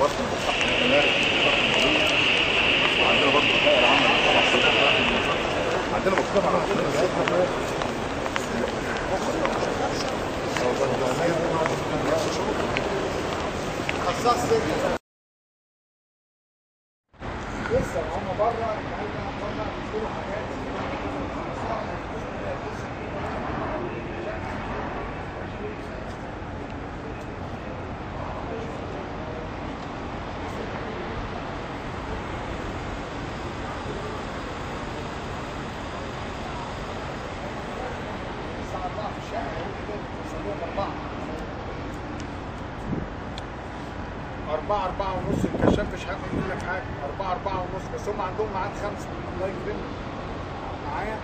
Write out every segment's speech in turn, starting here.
وصل بالصح وعندنا برضه الحقيقة العامه عندنا مصطفى عندنا لسه هم بره بره بيشتروا حاجات 4 4 ونص الكشاف مش هياخد لك حاجة. 4 4 ونص بس هم عندهم ميعاد 5 لايف بيمنت معايا؟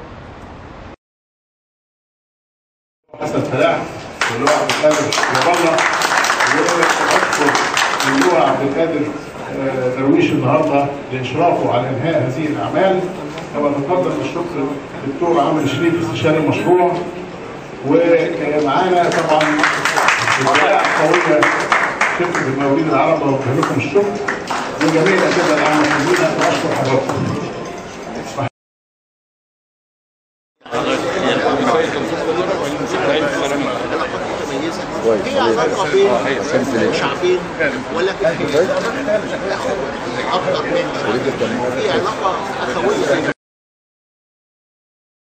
حسن فلاح ولو عبد القادر جبرنا ولو عبد القادر آه، درويش النهارده لإشرافه على إنهاء هذه الأعمال. كما تقدم الشكر للدكتور عامر شريف استشاري المشروع. ومعانا طبعا قوية. شركة المقاولين العرب بوجه لكم الشكر وجميع الاساتذه العاملين واشكر حضراتكم هي علاقه بين شعبين ولكن أكثر هي علاقة اخويه